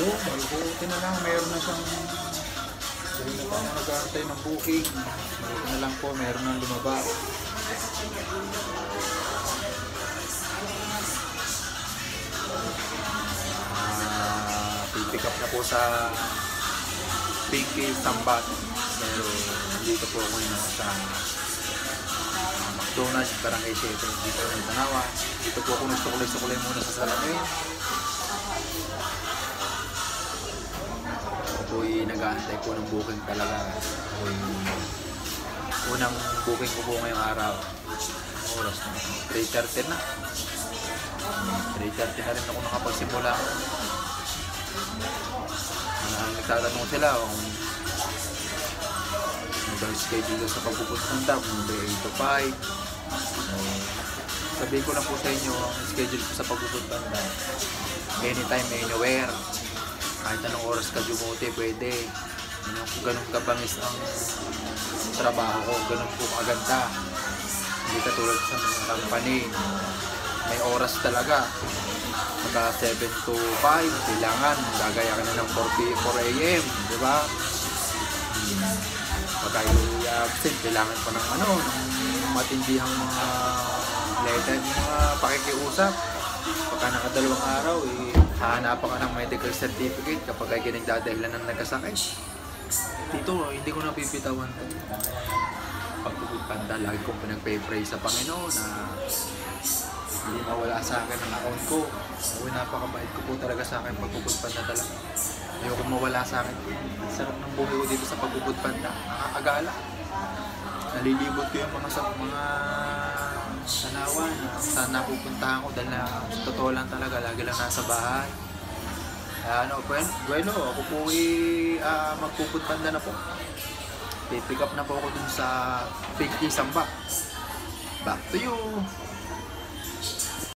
Oo, malubuti na lang. Meron na siyang... Na tayo nag-aantay ng booking. Buti na lang po, meron nang lumabas. Ah, pipick up na po sa Pinky Sambat. Pero dito po ako ngayon sa McDonald's, Barangay 7, dito sa Tanawa. Dito po ako nagsukulay-sukulay muna sa salamin. Ako po'y nag-aantay po ng booking talaga. Ako'y unang booking ko po ngayong araw. Oras na. 3.30 na. 3.30 na rin ako nakapagsimula. Uh, nagtatanong sila kung daw schedule sa pagpupunta, kung ba 8 to 5. So, sabihin ko lang po sa inyo ang schedule ko sa pagpupunta. Anytime, anywhere. Kahit anong oras ka dumuti, pwede. Ganun, ganun kabangis ang trabaho ko, ganun po kaganda. Hindi katulad sa mga company. May oras talaga. Pagka 7 to 5, kailangan gagaya ka na ng 4, p- 4 a.m. Di ba? Pagka yung absent, kailangan pa ng ano, ng matindihang mga letter, mga pakikiusap. Pagka nakadalawang araw, eh, hahanapan ka ng medical certificate kapag ay kinagdadahilan ng nagkasakit. Dito, hindi ko napipitawan to. Pagpupanda, lagi kong pinagpay-pray sa Panginoon na hindi mawala sa akin ang account ko. Uy, napakabait ko po talaga sa akin pagpupudpanda talaga. Ayoko mawala sa akin. Sarap ng buhay ko dito sa pagpupudpanda. Nakakagala. Nalilibot ko yung mga mga sanawa na saan napupuntahan ko dahil na totoo lang talaga, lagi lang nasa bahay. Ah, ano, bueno, bueno, ako po ay ah, magpupudpanda na po. Pipick up na po ako dun sa Pinky Samba. Back to you!